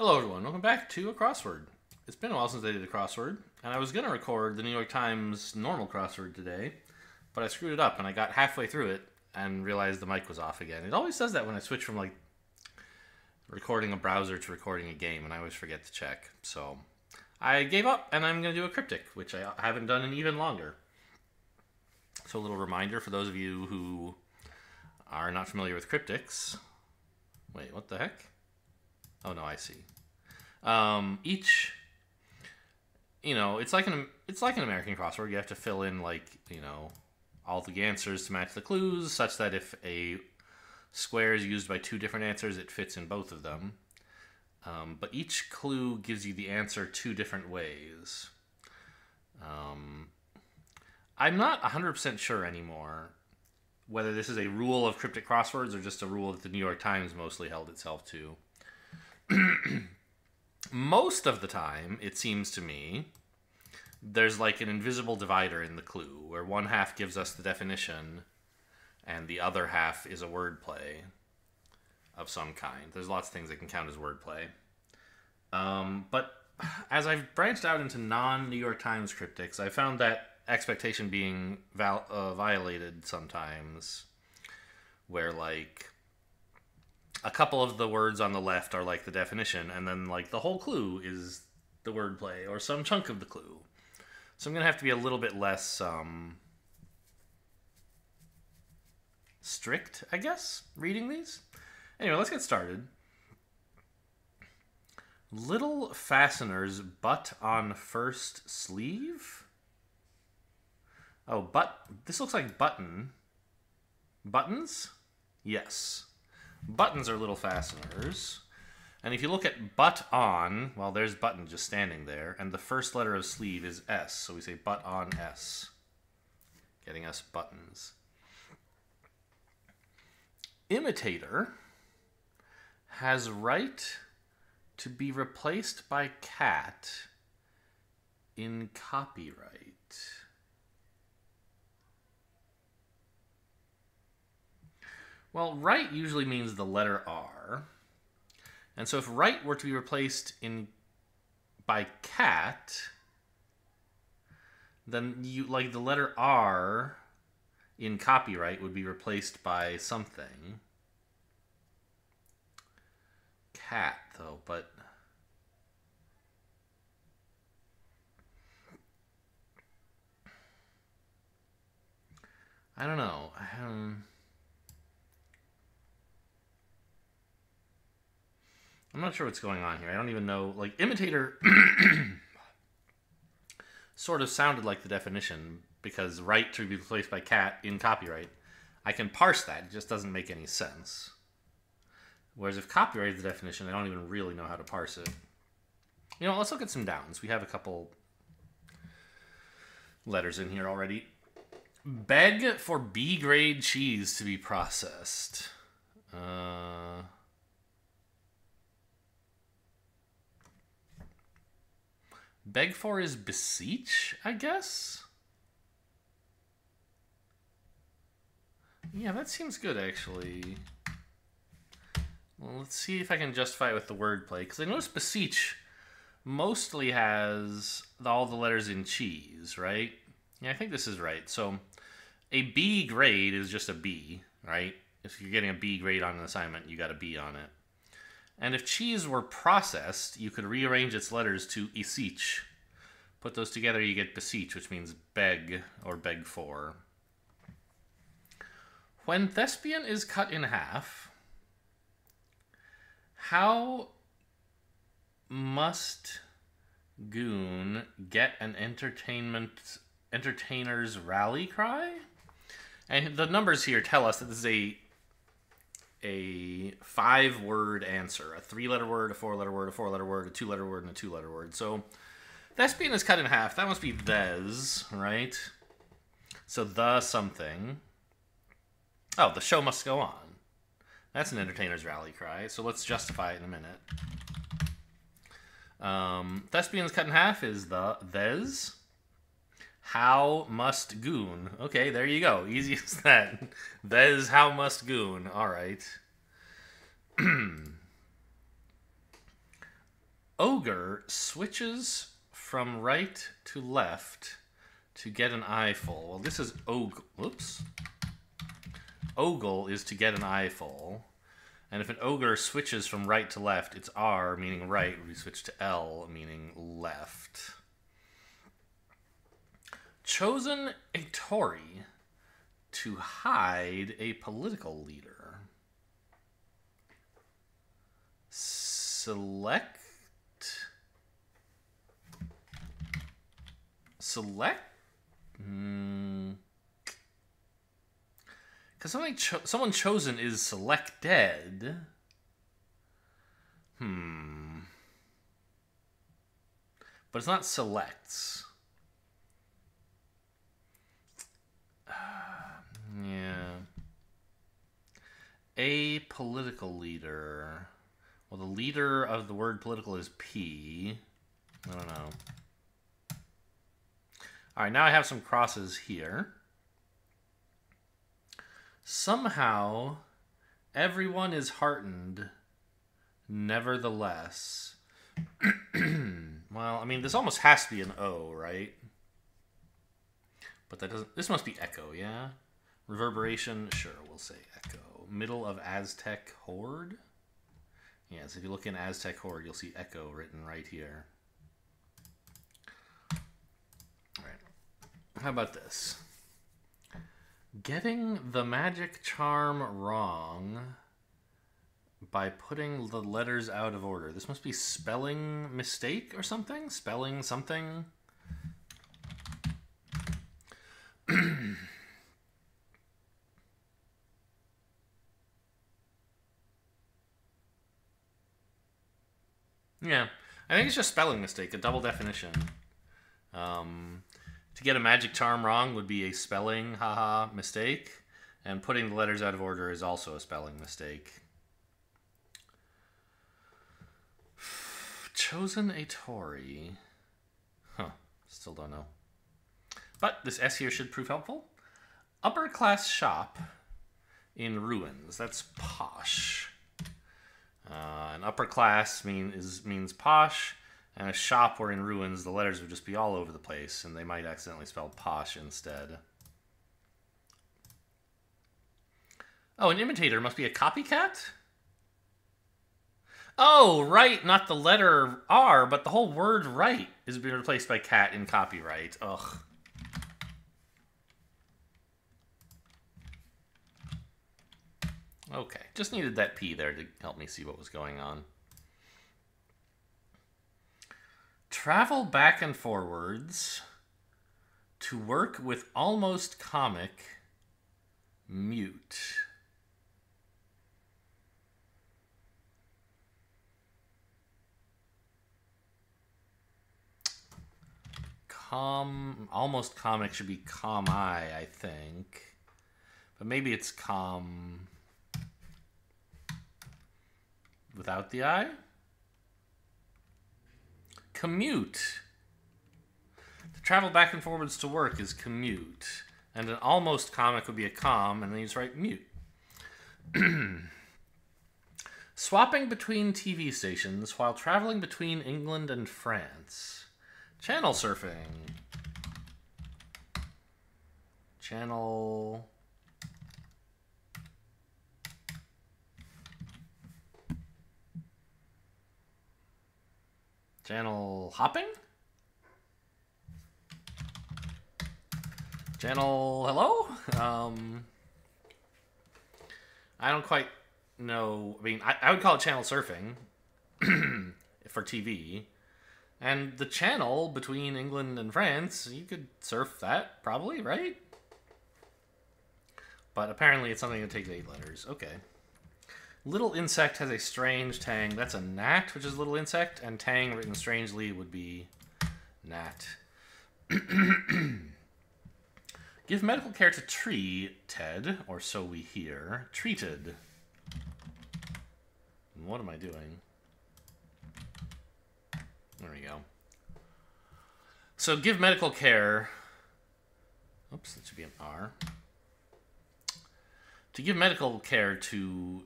Hello, everyone. Welcome back to a crossword. It's been a while since I did a crossword, and I was going to record the New York Times normal crossword today, but I screwed it up and I got halfway through it and realized the mic was off again. It always says that when I switch from like recording a browser to recording a game, and I always forget to check. So I gave up and I'm going to do a cryptic, which I haven't done in even longer. So, a little reminder for those of you who are not familiar with cryptics. Wait, what the heck? Oh no, I see. Um, each, you know, it's like an it's like an American crossword. You have to fill in like you know all the answers to match the clues, such that if a square is used by two different answers, it fits in both of them. Um, but each clue gives you the answer two different ways. Um, I'm not 100% sure anymore whether this is a rule of cryptic crosswords or just a rule that the New York Times mostly held itself to. Most of the time, it seems to me, there's like an invisible divider in the clue where one half gives us the definition and the other half is a wordplay of some kind. There's lots of things that can count as wordplay. Um, but as I've branched out into non New York Times cryptics, I found that expectation being val- uh, violated sometimes where like a couple of the words on the left are like the definition and then like the whole clue is the wordplay or some chunk of the clue so i'm gonna have to be a little bit less um, strict i guess reading these anyway let's get started little fasteners butt on first sleeve Oh, but this looks like button. Buttons? Yes. Buttons are little fasteners. And if you look at butt on, well, there's button just standing there, and the first letter of sleeve is S, so we say butt on S, getting us buttons. Imitator has right to be replaced by cat in copyright. Well, right usually means the letter R. And so if right were to be replaced in by cat, then you like the letter R in copyright would be replaced by something. Cat though, but I don't know. Um, I'm not sure what's going on here. I don't even know. Like, imitator sort of sounded like the definition because right to be replaced by cat in copyright. I can parse that. It just doesn't make any sense. Whereas if copyright is the definition, I don't even really know how to parse it. You know, let's look at some downs. We have a couple letters in here already. Beg for B grade cheese to be processed. Uh. Beg for is beseech, I guess? Yeah, that seems good, actually. Well, let's see if I can justify it with the wordplay, because I notice beseech mostly has all the letters in cheese, right? Yeah, I think this is right. So a B grade is just a B, right? If you're getting a B grade on an assignment, you got a B on it. And if cheese were processed, you could rearrange its letters to beseech. Put those together, you get beseech, which means beg or beg for. When thespian is cut in half, how must goon get an entertainment entertainer's rally cry? And the numbers here tell us that this is a a five word answer a three letter word, a four letter word, a four letter word, a two letter word, and a two letter word. So thespian is cut in half. That must be thes, right? So the something. Oh, the show must go on. That's an entertainer's rally cry. So let's justify it in a minute. Um, thespians cut in half is the thes. How must goon? Okay, there you go. Easy as that. Thes how must goon. All right. Ogre switches from right to left to get an eyeful. Well, this is ogle. Whoops. Ogle is to get an eyeful. And if an ogre switches from right to left, it's R, meaning right. We switch to L, meaning left. Chosen a Tory to hide a political leader. Select. Select. Hmm. Because something cho- someone chosen is selected. Hmm. But it's not selects. A political leader. Well, the leader of the word political is P. I don't know. All right, now I have some crosses here. Somehow, everyone is heartened, nevertheless. well, I mean, this almost has to be an O, right? But that doesn't. This must be echo, yeah? Reverberation, sure, we'll say echo. Middle of Aztec Horde? Yes, if you look in Aztec Horde, you'll see echo written right here. All right. How about this? Getting the magic charm wrong by putting the letters out of order. This must be spelling mistake or something? Spelling something? Yeah, I think it's just spelling mistake, a double definition. Um, to get a magic charm wrong would be a spelling haha mistake, and putting the letters out of order is also a spelling mistake. Chosen a Tory. Huh, still don't know. But this S here should prove helpful. Upper class shop in ruins. That's posh. Uh, an upper class mean is means posh, and a shop were in ruins the letters would just be all over the place, and they might accidentally spell posh instead. Oh, an imitator must be a copycat? Oh, right, not the letter R, but the whole word right is being replaced by cat in copyright. Ugh. Okay, just needed that P there to help me see what was going on. Travel back and forwards to work with almost comic mute. Com almost comic should be com I, I think. But maybe it's com without the I? Commute. To travel back and forwards to work is commute. And an almost comic would be a com, and then you just write mute. Swapping between TV stations while traveling between England and France. Channel surfing. Channel. Channel hopping? Channel hello? Um, I don't quite know. I mean, I, I would call it channel surfing for TV. And the channel between England and France, you could surf that, probably, right? But apparently it's something that takes eight letters. Okay. Little insect has a strange tang. That's a gnat, which is little insect, and tang written strangely would be gnat. Give medical care to tree, Ted, or so we hear. Treated. What am I doing? There we go. So give medical care. Oops, that should be an R. To give medical care to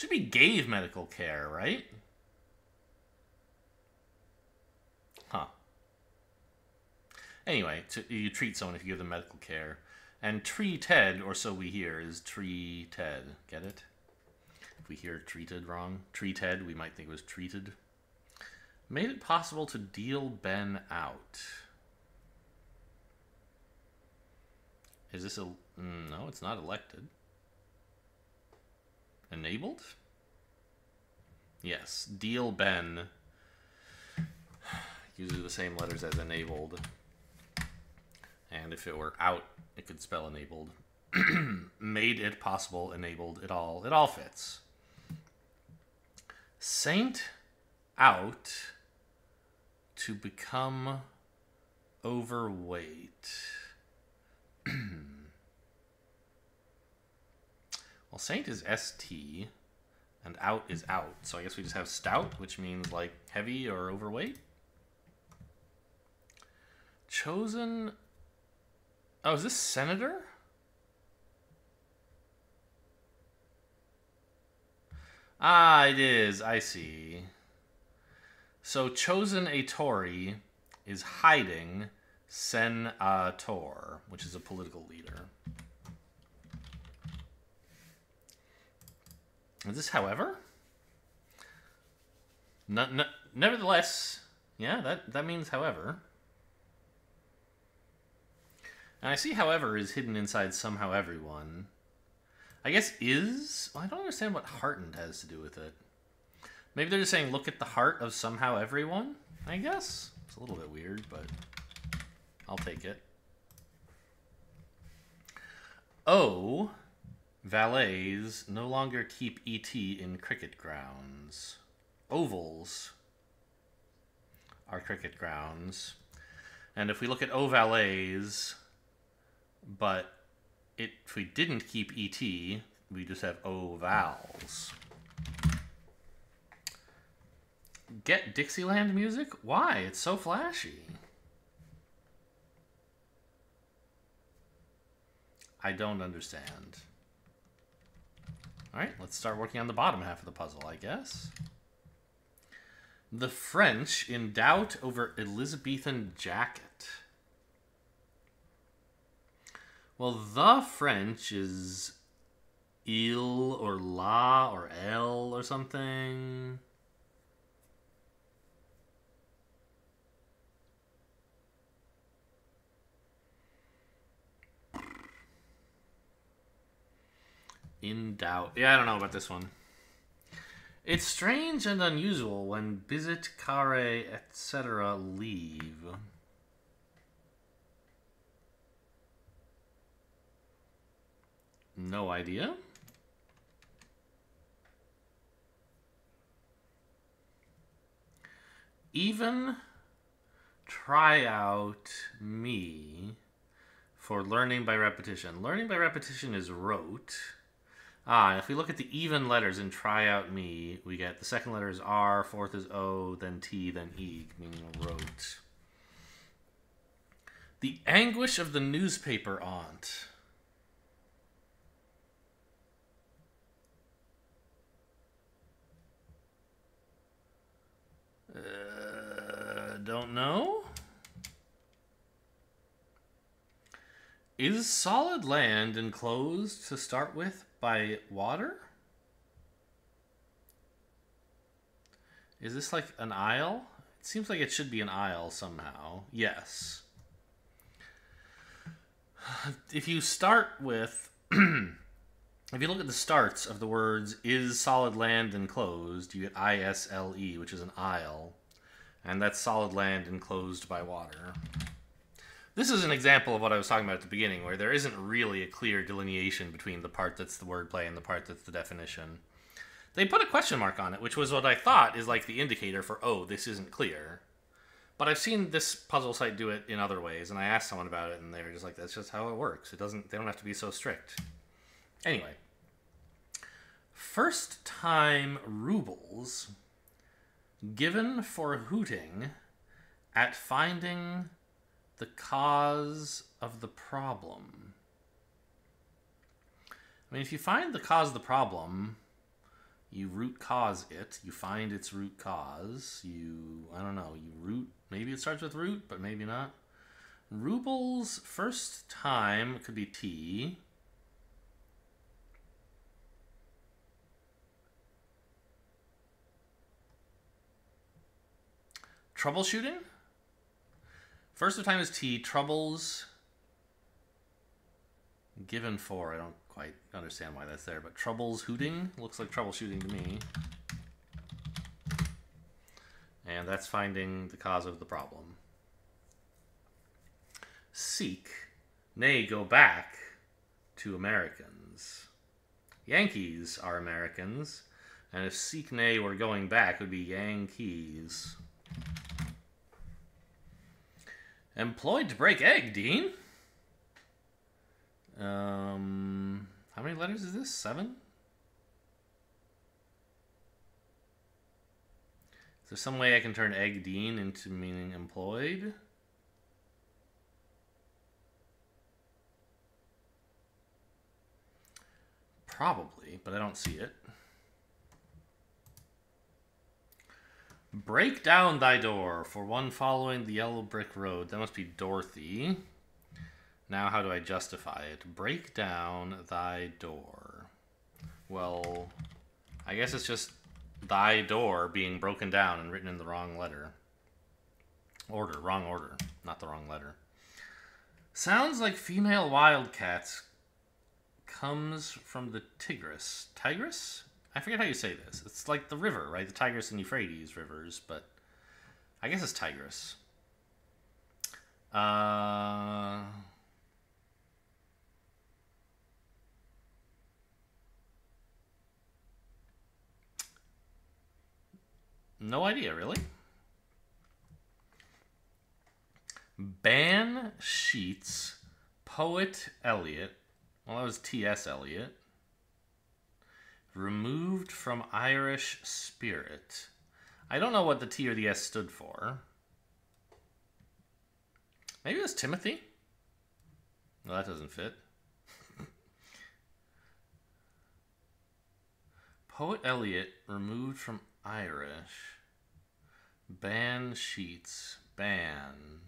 Should be gave medical care, right? Huh. Anyway, to, you treat someone if you give them medical care. And treated, or so we hear, is treated. Get it? If we hear treated wrong, treated, we might think it was treated. Made it possible to deal Ben out. Is this a... mm, No, it's not elected. Enabled? Yes. Deal Ben uses the same letters as enabled. And if it were out, it could spell enabled. Made it possible, enabled, it all. It all fits. Saint out to become overweight. well, Saint is ST, and out is out. So I guess we just have stout, which means like heavy or overweight. Chosen. Oh, is this senator? Ah, it is. I see. So chosen a Tory is hiding senator, which is a political leader. Is this however? No, no, nevertheless, yeah, that, that means however. And I see however is hidden inside somehow everyone. I guess is? Well, I don't understand what heartened has to do with it. Maybe they're just saying look at the heart of somehow everyone, I guess. It's a little bit weird, but I'll take it. Oh, valets no longer keep ET in cricket grounds. Ovals are cricket grounds. And if we look at O valets, but it, if we didn't keep ET, we just have O vowels. Get Dixieland music? Why? It's so flashy. I don't understand. All right, let's start working on the bottom half of the puzzle, I guess. The French in doubt over Elizabethan jacket. Well, the French is il or la or el or something. In doubt. Yeah, I don't know about this one. It's strange and unusual when Bizet, Carre, etc. leave. No idea. Even try out me for learning by repetition. Learning by repetition is rote. Ah, if we look at the even letters in try out me, we get the second letter is R, fourth is O, then T, then E, meaning rote. The anguish of the newspaper aunt. Uh, don't know. Is solid land enclosed to start with by water? Is this like an isle? It seems like it should be an isle somehow. Yes. If you start with, if you look at the starts of the words is solid land enclosed, you get I-S-L-E, which is an isle. And that's solid land enclosed by water. This is an example of what I was talking about at the beginning, where there isn't really a clear delineation between the part that's the wordplay and the part that's the definition. They put a question mark on it, which was what I thought is like the indicator for, oh, this isn't clear. But I've seen this puzzle site do it in other ways, and I asked someone about it, and they were just like, that's just how it works. It doesn't, they don't have to be so strict. Anyway. First time rubles given for hooting at finding the cause of the problem. I mean, if you find the cause of the problem, You root cause it. You find its root cause. You, I don't know, you root. Maybe it starts with root, but maybe not. Rubles, first time could be T. Troubleshooting? First of time is T. Troubles. Given for. I don't quite understand why that's there, but troubles hooting looks like troubleshooting to me. And that's finding the cause of the problem. Seek, nay, go back to Americans. Yankees are Americans, and if seek, nay, were going back, it would be Yankees. Employed to break egg, Dean? Um, how many letters is this? Seven? Is there some way I can turn egg Dean into meaning employed? Probably, but I don't see it. Break down thy door for one following the yellow brick road. That must be Dorothy. Now, how do I justify it? Break down thy door. Well, I guess it's just thy door being broken down and written in the wrong letter. Order, wrong order, not the wrong letter. Sounds like female wildcats comes from the Tigris. Tigris? I forget how you say this. It's like the river, right? The Tigris and Euphrates rivers, but I guess it's Tigris. Uh, no idea, really. Ban Sheets, Poet Eliot. Well, that was T.S. Eliot removed from Irish spirit. I don't know what the T or the S stood for. Maybe it was Timothy? No, that doesn't fit. Poet Eliot removed from Irish. Ban sheets. Ban.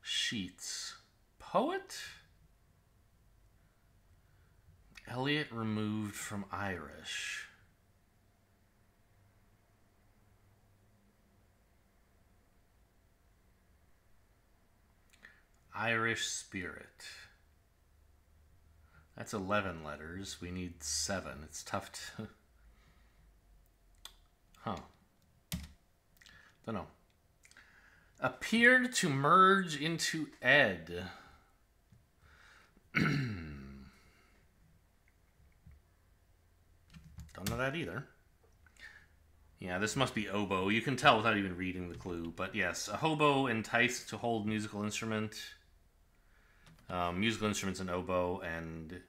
Sheets. Poet? Eliot removed from Irish. Irish Spirit. That's 11 letters. We need seven. It's tough to. Huh. Don't know. Appeared to merge into Ed. Don't know that either. Yeah, this must be oboe. You can tell without even reading the clue. But yes, a hobo enticed to hold musical instrument. Um, musical instruments and oboe, and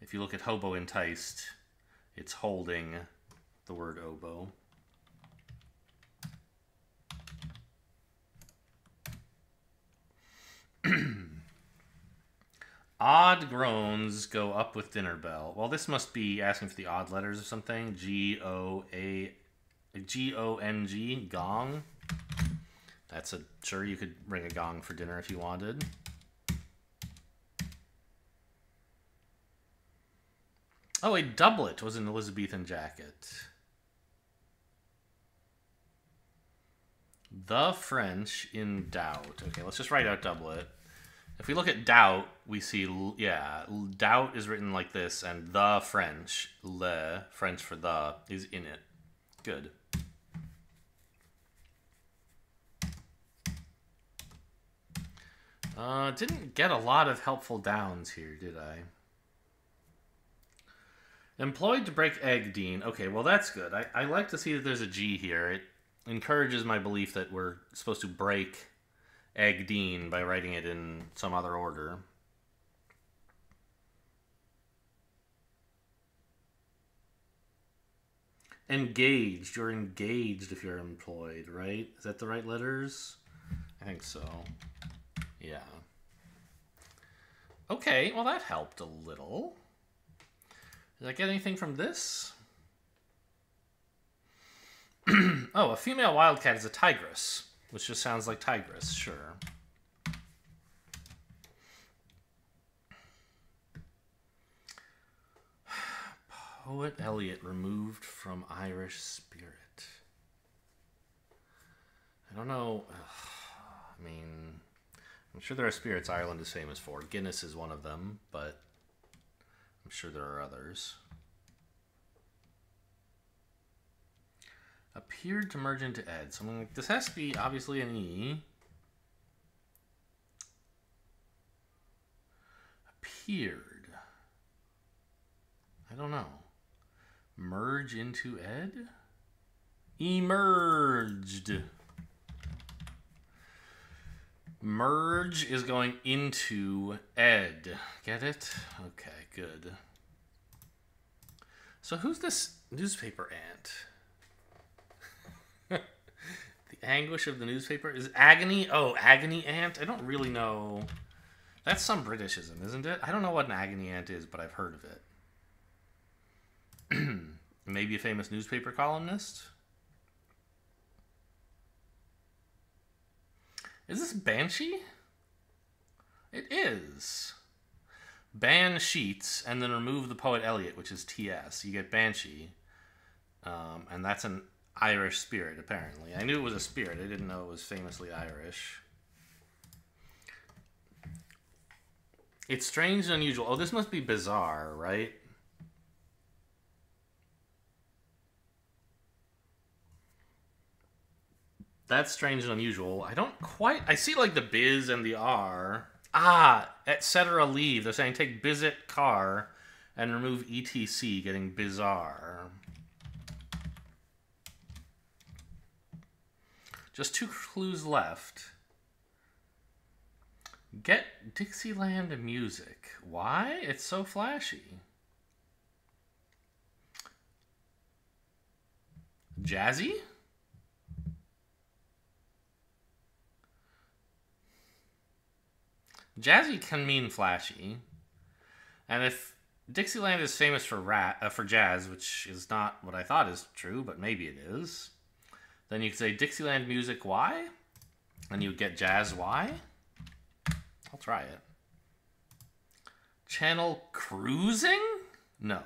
if you look at hobo enticed, it's holding the word oboe. Odd groans go up with dinner bell. Well, this must be asking for the odd letters or something. G O A G O N G gong. That's a sure you could ring a gong for dinner if you wanted. Oh, a doublet was an Elizabethan jacket. The French in doubt. Okay, let's just write out doublet. If we look at doubt, we see, yeah, doubt is written like this, and the French, le, French for the, is in it. Good. Uh, didn't get a lot of helpful downs here, did I? Employed to break egg, Dean. Okay, well, that's good. I, I like to see that there's a G here. It encourages my belief that we're supposed to break Egg Dean by writing it in some other order. Engaged. You're engaged if you're employed, right? Is that the right letters? I think so. Yeah. Okay, well that helped a little. Did I get anything from this? oh, a female wildcat is a tigress, which just sounds like Tigris, sure. Poet Eliot removed from Irish spirit. I don't know. I mean, I'm sure there are spirits Ireland is famous for. Guinness is one of them, but I'm sure there are others. Appeared to merge into Ed. So I'm like, this has to be obviously an E. Appeared. I don't know. Merge into Ed? Emerged. Merge is going into Ed. Get it? Okay, good. So who's this newspaper aunt? Anguish of the newspaper is agony. Oh, agony aunt. I don't really know. That's some Britishism, isn't it? I don't know what an agony aunt is, but I've heard of it. Maybe a famous newspaper columnist. Is this Banshee? It is. Ban sheets and then remove the poet Eliot, which is TS. You get Banshee. Um, and that's an Irish spirit, apparently. I knew it was a spirit. I didn't know it was famously Irish. It's strange and unusual. Oh, this must be bizarre, right? That's strange and unusual. I don't quite. I see like the biz and the R. Ah, etc. Leave. They're saying take bizet car and remove etc. Getting bizarre. Just two clues left. Get Dixieland music. Why? It's so flashy. Jazzy? Jazzy can mean flashy. And if Dixieland is famous for rat, uh, for jazz, which is not what I thought is true, but maybe it is, then you could say Dixieland music why? And you get jazz why? I'll try it. Channel cruising? No.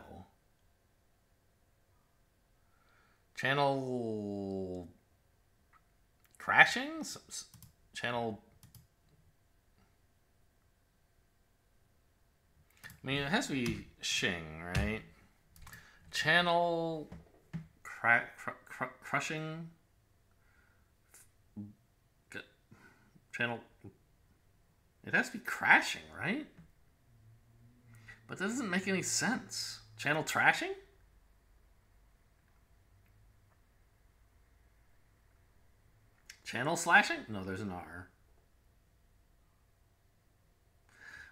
Channel crashing? Channel I mean, it has to be Shing, right? Channel cra- cr- cr- crushing. Channel. It has to be crashing, right? But that doesn't make any sense. Channel trashing? Channel slashing? No, there's an R.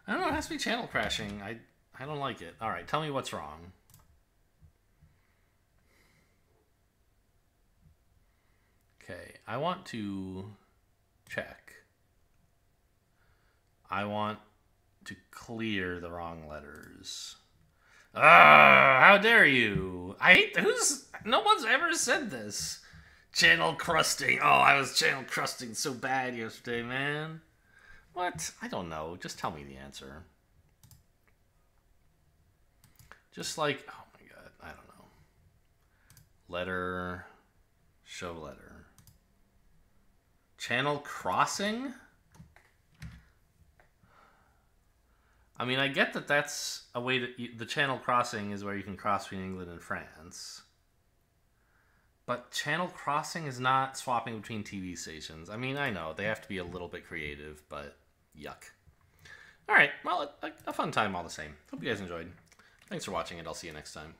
I don't know. It has to be channel crashing. I I don't like it. All right, tell me what's wrong. Okay, I want to check. I want to clear the wrong letters. Ah, how dare you? I hate who's no one's ever said this. Channel crusting. Oh, I was channel crusting so bad yesterday, man. What? I don't know. Just tell me the answer. Just like, oh my god, I don't know. Letter, show letter. Channel crossing? I mean, I get that that's a way that you, the channel crossing is where you can cross between England and France. But channel crossing is not swapping between TV stations. I mean, I know they have to be a little bit creative, but Yuck. All right, well, a, a fun time all the same. Hope you guys enjoyed. Thanks for watching, and I'll see you next time.